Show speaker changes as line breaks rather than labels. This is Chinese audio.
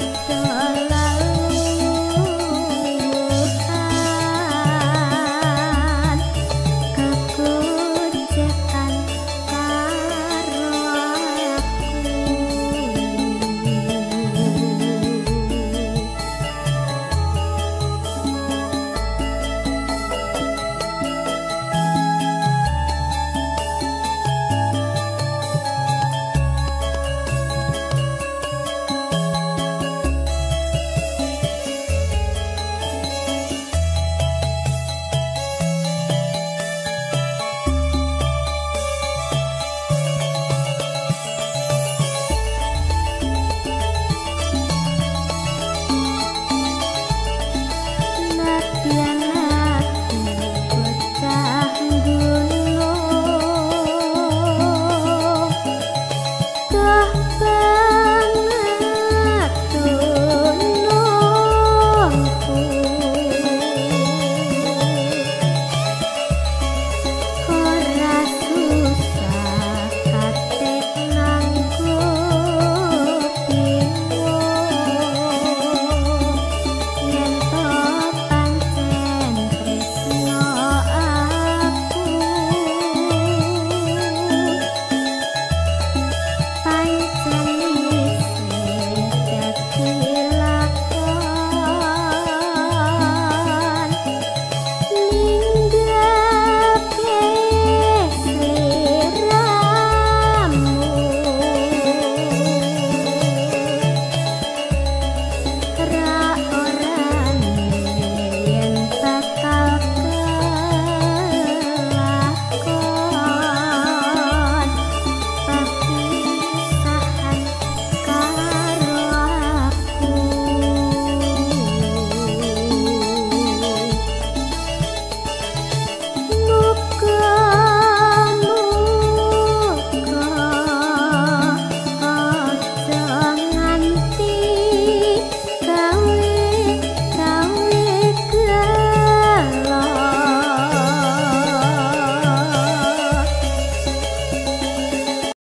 的